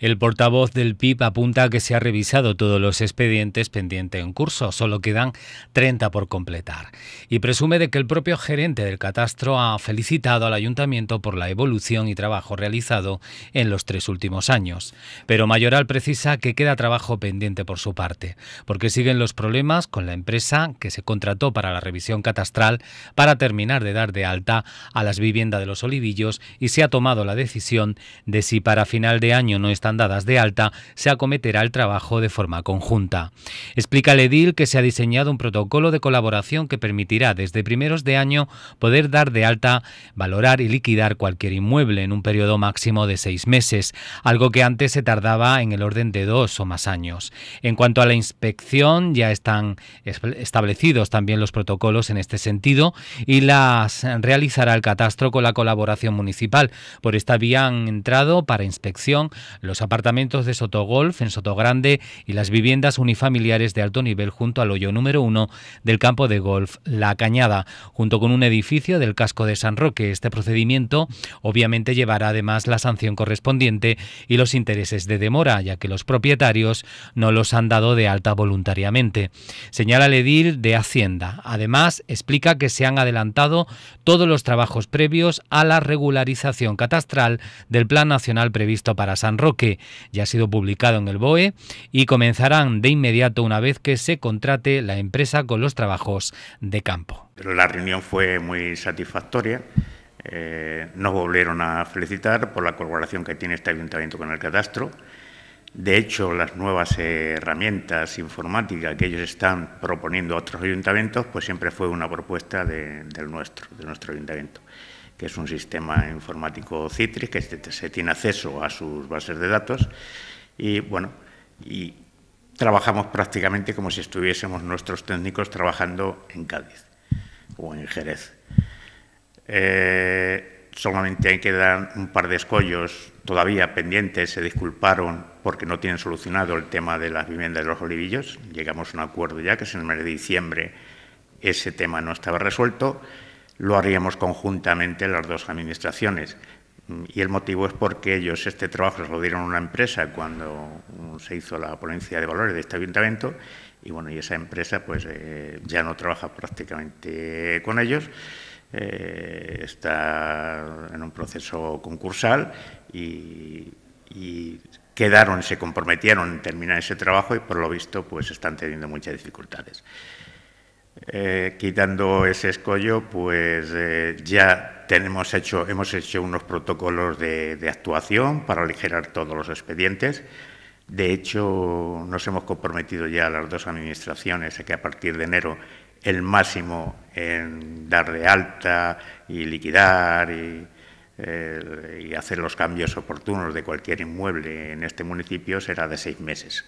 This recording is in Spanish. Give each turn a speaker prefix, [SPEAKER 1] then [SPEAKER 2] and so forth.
[SPEAKER 1] El portavoz del PIB apunta que se ha revisado todos los expedientes pendientes en curso, solo quedan 30 por completar, y presume de que el propio gerente del catastro ha felicitado al ayuntamiento por la evolución y trabajo realizado en los tres últimos años. Pero Mayoral precisa que queda trabajo pendiente por su parte, porque siguen los problemas con la empresa que se contrató para la revisión catastral para terminar de dar de alta a las viviendas de los Olivillos y se ha tomado la decisión de si para final de año no está dadas de alta, se acometerá el trabajo de forma conjunta. Explica el edil que se ha diseñado un protocolo de colaboración que permitirá desde primeros de año poder dar de alta, valorar y liquidar cualquier inmueble en un periodo máximo de seis meses, algo que antes se tardaba en el orden de dos o más años. En cuanto a la inspección, ya están establecidos también los protocolos en este sentido y las realizará el catastro con la colaboración municipal. Por esta vía han entrado para inspección los apartamentos de Sotogolf en Sotogrande y las viviendas unifamiliares de alto nivel junto al hoyo número uno del campo de golf La Cañada, junto con un edificio del casco de San Roque. Este procedimiento obviamente llevará además la sanción correspondiente y los intereses de demora, ya que los propietarios no los han dado de alta voluntariamente. Señala el edil de Hacienda. Además, explica que se han adelantado todos los trabajos previos a la regularización catastral del Plan Nacional previsto para San Roque que ya ha sido publicado en el BOE y comenzarán de inmediato una vez que se contrate la empresa con los trabajos de campo.
[SPEAKER 2] La reunión fue muy satisfactoria. Eh, nos volvieron a felicitar por la colaboración que tiene este ayuntamiento con el catastro. De hecho, las nuevas herramientas informáticas que ellos están proponiendo a otros ayuntamientos, pues siempre fue una propuesta del nuestro, de nuestro ayuntamiento que es un sistema informático Citrix, que se tiene acceso a sus bases de datos y, bueno, y trabajamos prácticamente como si estuviésemos nuestros técnicos trabajando en Cádiz o en Jerez. Eh, solamente hay que dar un par de escollos todavía pendientes, se disculparon porque no tienen solucionado el tema de las viviendas de los olivillos. Llegamos a un acuerdo ya que es en el mes de diciembre ese tema no estaba resuelto lo haríamos conjuntamente las dos administraciones. Y el motivo es porque ellos este trabajo se lo dieron a una empresa cuando se hizo la ponencia de valores de este ayuntamiento y bueno, y esa empresa pues eh, ya no trabaja prácticamente con ellos, eh, está en un proceso concursal y, y quedaron, se comprometieron en terminar ese trabajo y por lo visto pues están teniendo muchas dificultades. Eh, quitando ese escollo, pues eh, ya tenemos hecho, hemos hecho unos protocolos de, actuación para aligerar todos los expedientes. De hecho, nos hemos comprometido ya las dos administraciones a que a partir de enero el máximo en dar de alta y liquidar y, eh, y hacer los cambios oportunos de cualquier inmueble en este municipio será de seis meses.